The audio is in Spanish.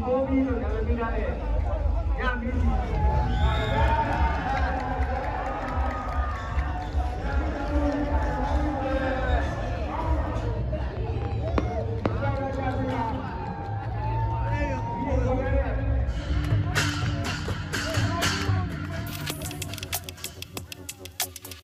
Kobe, los que de... Ya, mira.